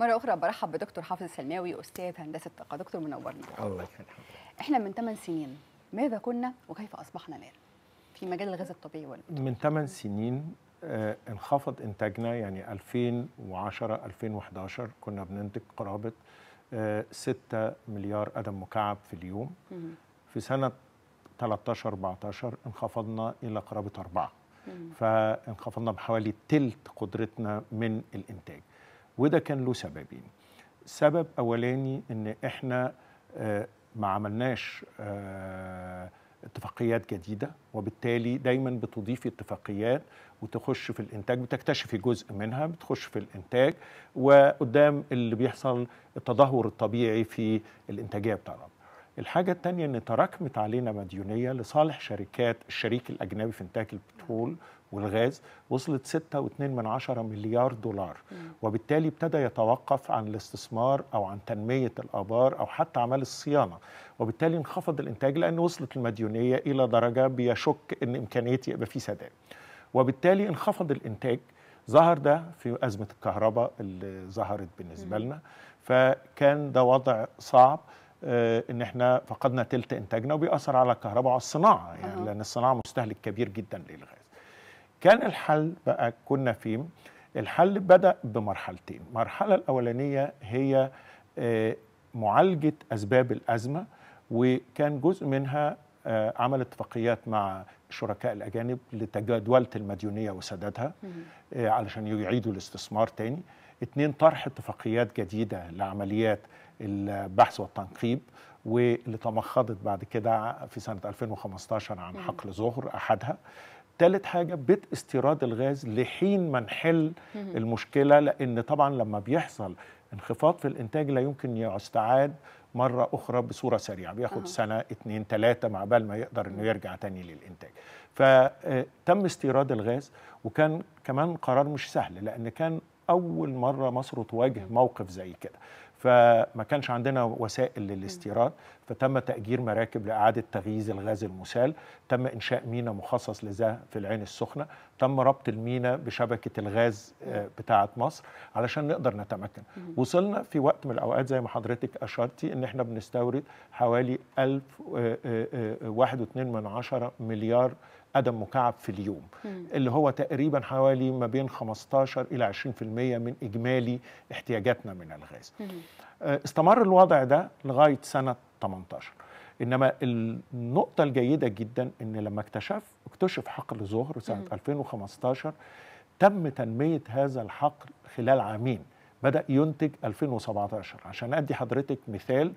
مرة أخرى برحب بدكتور حافظ السلماوي أستاذ هندسة طاقة. دكتور منورنا الله يخليك إحنا من 8 سنين ماذا كنا وكيف أصبحنا الآن؟ في مجال الغاز الطبيعي والبترول من 8 سنين آه انخفض إنتاجنا يعني 2010 2011 كنا بننتج قرابة آه 6 مليار قدم مكعب في اليوم. في سنة 13 14 انخفضنا إلى قرابة 4 مهم. فانخفضنا بحوالي تلت قدرتنا من الإنتاج. وده كان له سببين سبب أولاني إن إحنا آه، ما عملناش آه، اتفاقيات جديدة وبالتالي دايما بتضيفي اتفاقيات وتخش في الإنتاج بتكتشفي جزء منها بتخش في الإنتاج وقدام اللي بيحصل التدهور الطبيعي في الإنتاجية بتاع. الحاجة التانية إن تراكمت علينا مديونية لصالح شركات الشريك الأجنبي في إنتاج البترول والغاز وصلت 6.2 من عشرة مليار دولار وبالتالي ابتدى يتوقف عن الاستثمار أو عن تنمية الآبار أو حتى أعمال الصيانة وبالتالي انخفض الإنتاج لأن وصلت المديونية إلى درجة بيشك أن إمكانيتي يبقى في سداد وبالتالي انخفض الإنتاج ظهر ده في أزمة الكهرباء اللي ظهرت بالنسبة لنا فكان ده وضع صعب إن إحنا فقدنا تلت إنتاجنا وبيأثر على الكهرباء وعلى الصناعه يعني. لأن الصناعة مستهلك كبير جدا للغاز. كان الحل بقى كنا فيه الحل بدأ بمرحلتين، المرحلة الأولانية هي آه، معالجة أسباب الأزمة وكان جزء منها آه، عمل اتفاقيات مع الشركاء الأجانب لتجدوله المديونية وسدادها. آه، علشان يعيدوا الاستثمار تاني اتنين طرح اتفاقيات جديدة لعمليات البحث والتنقيب واللي تمخضت بعد كده في سنة 2015 عن. حقل ظهر أحدها تالت حاجة بدء استيراد الغاز لحين ما نحل. المشكلة لأن طبعا لما بيحصل انخفاض في الإنتاج لا يمكن يستعاد مرة أخرى بصورة سريعة بياخد أها. سنة اتنين تلاتة مع بال ما يقدر إنه يرجع تاني للإنتاج فتم استيراد الغاز وكان كمان قرار مش سهل لأن كان أول مرة مصر تواجه موقف زي كده. فما كانش عندنا وسائل للاستيراد فتم تأجير مراكب لإعادة تغييز الغاز المسال تم إنشاء ميناء مخصص لذا في العين السخنة تم ربط الميناء بشبكة الغاز آه، بتاعة مصر علشان نقدر نتمكن. وصلنا في وقت من الأوقات زي ما حضرتك أشرتي إن إحنا بنستورد حوالي 1000 آه، آه، واحد واتنين من عشرة مليار قدم مكعب في اليوم. اللي هو تقريبا حوالي ما بين 15 إلى 20% من إجمالي احتياجاتنا من الغاز. آه، استمر الوضع ده لغاية سنة 18 إنما النقطة الجيدة جدا إن لما اكتشف اكتشف حقل ظهر سنة مم. 2015 تم تنمية هذا الحقل خلال عامين بدأ ينتج 2017 عشان أدي حضرتك مثال.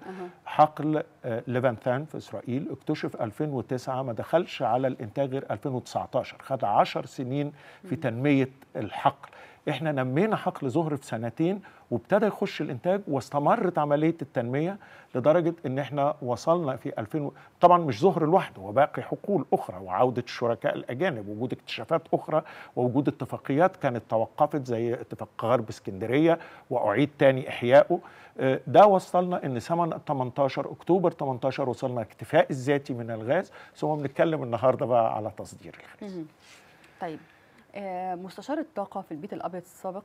حقل آه، ليفانثان في إسرائيل اكتشف 2009 ما دخلش على الإنتاج غير 2019 خد 10 سنين في تنمية الحقل. إحنا نمينا حقل ظهر في سنتين وابتدى يخش الانتاج واستمرت عملية التنمية لدرجة إن إحنا وصلنا في 2000 و- طبعا مش ظهر لوحده وباقي حقول أخرى وعودة الشركاء الأجانب وجود اكتشافات أخرى ووجود اتفاقيات كانت توقفت زي اتفاق غرب اسكندرية وأعيد تاني إحيائه. آه، ده وصلنا إن سنه 18 أكتوبر 18 وصلنا الاكتفاء الذاتي من الغاز. ثم بنتكلم النهارده بقى على تصدير الغاز. طيب. مستشار الطاقة في البيت الأبيض السابق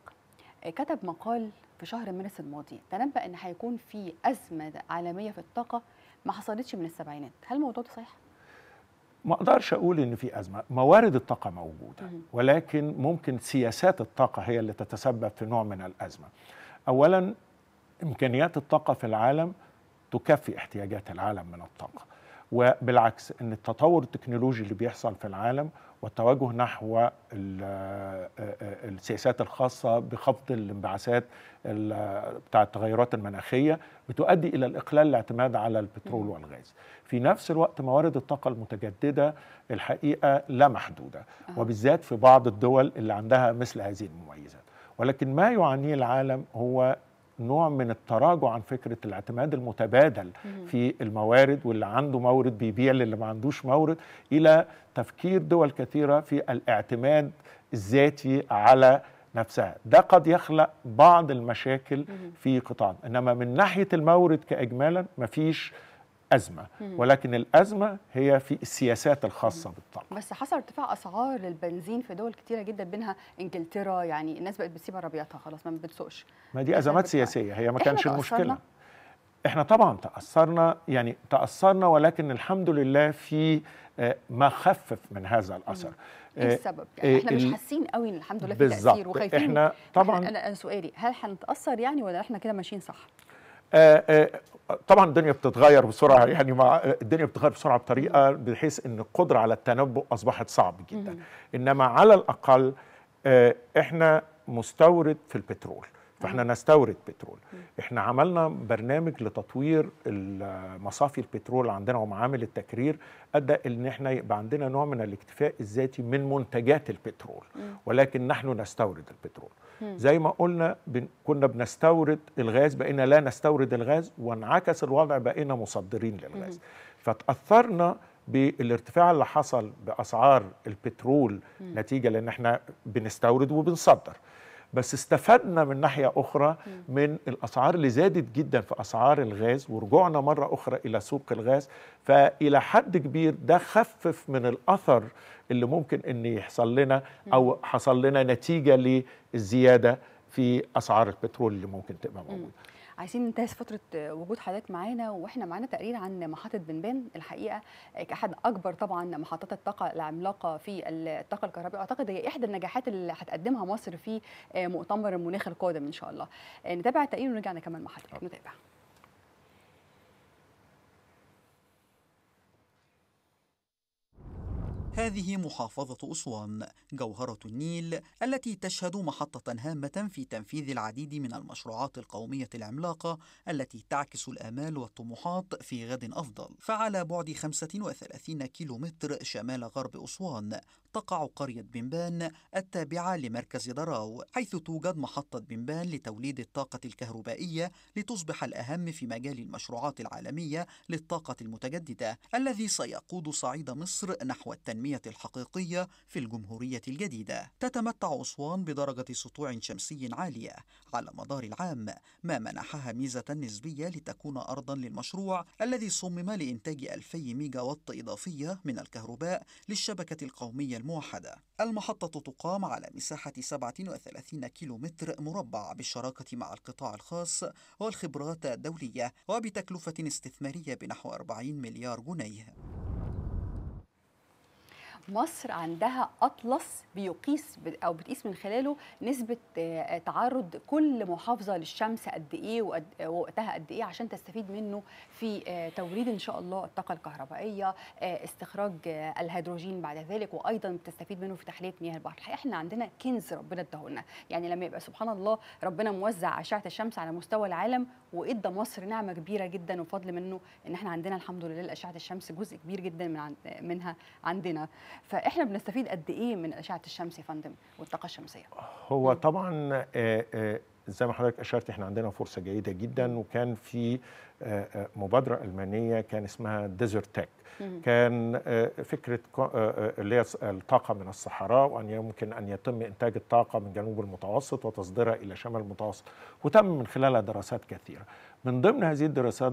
آه، كتب مقال في شهر مارس الماضي تنبأ إن هيكون في أزمة عالمية في الطاقة ما حصلتش من السبعينات هل الموضوع ده صحيح؟ ما أقدرش أقول إن في أزمة موارد الطاقة موجودة. ولكن ممكن سياسات الطاقة هي اللي تتسبب في نوع من الأزمة اولا إمكانيات الطاقة في العالم تكفي احتياجات العالم من الطاقة وبالعكس إن التطور التكنولوجي اللي بيحصل في العالم والتوجه نحو ال- آه، آه، السياسات الخاصة بخفض الانبعاثات ال- بتاع التغيرات المناخية بتؤدي إلى الإقلال الاعتماد على البترول. والغاز. في نفس الوقت موارد الطاقة المتجددة الحقيقة لا محدودة أها. وبالذات في بعض الدول اللي عندها مثل هذه المميزات. ولكن ما يعانيه العالم هو نوع من التراجع عن فكرة الاعتماد المتبادل. في الموارد واللي عنده مورد بيبيع للي ما عندوش مورد إلى تفكير دول كثيرة في الاعتماد الذاتي على نفسها ده قد يخلق بعض المشاكل. في قطاع إنما من ناحية المورد كاجمالا مفيش أزمة. ولكن الأزمة هي في السياسات الخاصة بالطاقه بس حصل ارتفاع أسعار للبنزين في دول كتيرة جدا بينها إنجلترا. يعني الناس بقت بتسيب عربياتها خلاص ما بتسوقش. ما دي بتاع- سياسية هي ما كانش تأثرنا؟ المشكلة. إحنا طبعا تأثرنا يعني تأثرنا ولكن الحمد لله في آه، ما خفف من هذا الأثر. إيه آه، السبب؟ يعني إحنا مش حاسين قوي إن الحمد لله في بالظبط. وخايفين. إحنا إحنا- طبعا أنا أنا سؤالي هل هنتأثر يعني ولا إحنا كده ماشيين صح؟ آه، آه، طبعا الدنيا بتتغير بسرعة يعني مع الدنيا بتتغير بسرعة بطريقة بحيث إن القدرة على التنبؤ أصبحت صعب جدا. إنما على الأقل آه، إحنا مستورد في البترول. فاحنا نستورد بترول. إحنا عملنا برنامج لتطوير مصافي البترول عندنا ومعامل التكرير أدى إن إحنا يبقى عندنا نوع من الاكتفاء الذاتي من منتجات البترول. ولكن نحن نستورد البترول. زي ما قلنا بن كنا بنستورد الغاز بقينا لا نستورد الغاز وانعكس الوضع بقينا مصدرين للغاز. فتأثرنا بالارتفاع اللي حصل بأسعار البترول نتيجة لأن إحنا بنستورد وبنصدر. بس استفدنا من ناحية أخرى من الأسعار اللي زادت جدا في أسعار الغاز ورجوعنا مرة أخرى إلى سوق الغاز. فإلى حد كبير ده خفف من الأثر اللي ممكن إن يحصل لنا أو حصل لنا نتيجة للزيادة في أسعار البترول اللي ممكن تبقى موجودة. عايزين ننتهز فترة وجود حضرتك معانا وإحنا معانا تقرير عن محطة بنبان. الحقيقة كأحد أكبر طبعا محطات الطاقة العملاقة في الطاقة الكهربائية. أعتقد هي إحدى النجاحات اللي هتقدمها مصر في مؤتمر المناخ القادم إن شاء الله. نتابع التقرير ونرجع نكمل مع حضرتك. نتابع. هذه محافظة أسوان جوهرة النيل التي تشهد محطة هامة في تنفيذ العديد من المشروعات القومية العملاقة التي تعكس الآمال والطموحات في غد أفضل. فعلى بعد 35 كيلومتر شمال غرب أسوان تقع قرية بنبان التابعة لمركز دراو حيث توجد محطة بنبان لتوليد الطاقة الكهربائية لتصبح الأهم في مجال المشروعات العالمية للطاقة المتجددة الذي سيقود صعيد مصر نحو التنمية الحقيقية في الجمهورية الجديدة. تتمتع أسوان بدرجة سطوع شمسي عالية. على مدار العام ما منحها ميزة نسبية لتكون أرضا للمشروع الذي صمم لإنتاج 2000 ميجا وات إضافية من الكهرباء للشبكة القومية الموحدة. المحطة تقام على مساحة 37 كيلومتر مربع بالشراكة مع القطاع الخاص والخبرات الدولية وبتكلفة استثمارية بنحو 40 مليار جنيه. مصر عندها أطلس بيقيس أو بتقيس من خلاله نسبة تعرض كل محافظة للشمس قد إيه ووقتها قد إيه عشان تستفيد منه في توليد إن شاء الله الطاقة الكهربائية استخراج الهيدروجين بعد ذلك وأيضا بتستفيد منه في تحلية مياه البحر. الحقيقة إحنا عندنا كنز ربنا اداهولنا يعني لما يبقى سبحان الله ربنا موزع أشعة الشمس على مستوى العالم وإدى مصر نعمة كبيرة جدا وفضل منه إن إحنا عندنا الحمد لله أشعة الشمس جزء كبير جدا من منها عندنا. فإحنا بنستفيد قد إيه من إشعة الشمس يا فندم والطاقة الشمسية؟ هو طبعا آه، آه، زي ما حضرتك أشرت إحنا عندنا فرصة جيدة جدا. وكان في آه، آه، مبادرة ألمانية كان اسمها ديزرت تك كان آه، فكرة اللي هي الطاقة من الصحراء وأن يمكن أن يتم إنتاج الطاقة من جنوب المتوسط وتصديرها إلى شمال المتوسط. وتم من خلالها دراسات كثيرة. من ضمن هذه الدراسات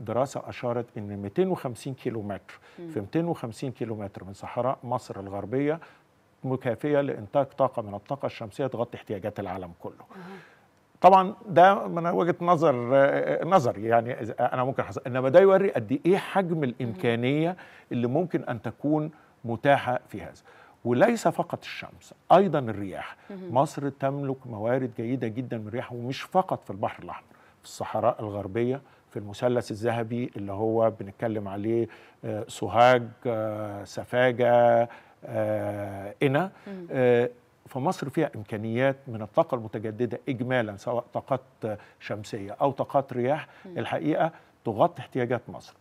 دراسة أشارت إن 250 كيلو متر في 250 كيلو متر من صحراء مصر الغربية مكافية لإنتاج طاقة من الطاقة الشمسية تغطي احتياجات العالم كله. طبعا ده من وجهة نظر نظري يعني أنا ممكن حصل إنما ده يوري قد إيه حجم الإمكانية اللي ممكن أن تكون متاحة في هذا. وليس فقط الشمس أيضا الرياح. مصر تملك موارد جيدة جدا من الرياح ومش فقط في البحر الأحمر في الصحراء الغربية في المثلث الذهبي اللي هو بنتكلم عليه آه، سوهاج آه، سفاجة آه، آه، فمصر فيها إمكانيات من الطاقة المتجددة اجمالا سواء طاقات شمسية أو طاقات رياح. الحقيقة تغطي احتياجات مصر.